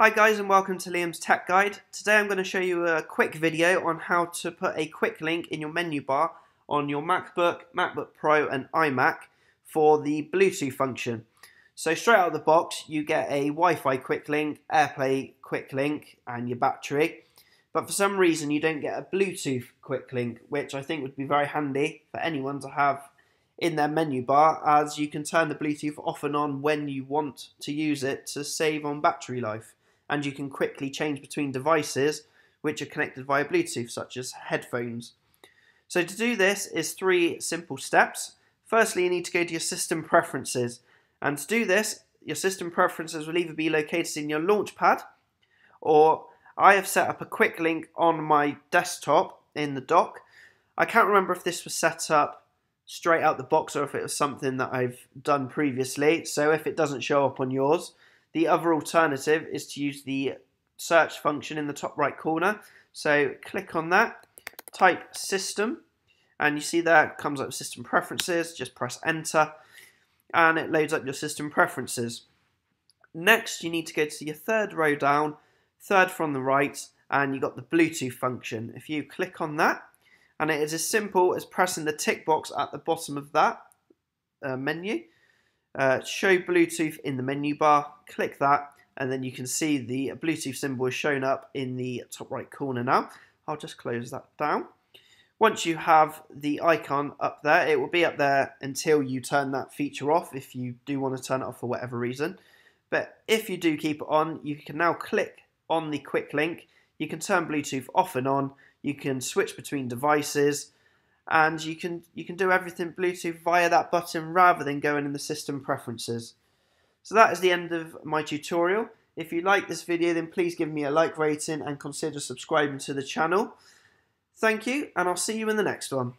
Hi guys and welcome to Liam's Tech Guide. Today I'm going to show you a quick video on how to put a quick link in your menu bar on your MacBook, MacBook Pro and iMac for the Bluetooth function. So straight out of the box you get a Wi-Fi quick link, AirPlay quick link and your battery. But for some reason you don't get a Bluetooth quick link which I think would be very handy for anyone to have in their menu bar as you can turn the Bluetooth off and on when you want to use it to save on battery life and you can quickly change between devices which are connected via Bluetooth such as headphones. So to do this is three simple steps. Firstly you need to go to your system preferences and to do this your system preferences will either be located in your launchpad or I have set up a quick link on my desktop in the dock. I can't remember if this was set up straight out the box or if it was something that I've done previously. So if it doesn't show up on yours, the other alternative is to use the search function in the top right corner. So click on that, type system, and you see it comes up system preferences, just press enter, and it loads up your system preferences. Next, you need to go to your third row down, third from the right, and you got the Bluetooth function. If you click on that, and it is as simple as pressing the tick box at the bottom of that uh, menu. Uh, show Bluetooth in the menu bar, click that, and then you can see the Bluetooth symbol is shown up in the top right corner now. I'll just close that down. Once you have the icon up there, it will be up there until you turn that feature off if you do want to turn it off for whatever reason. But if you do keep it on, you can now click on the quick link. You can turn Bluetooth off and on you can switch between devices and you can you can do everything Bluetooth via that button rather than going in the system preferences. So that is the end of my tutorial. If you like this video then please give me a like rating and consider subscribing to the channel. Thank you and I'll see you in the next one.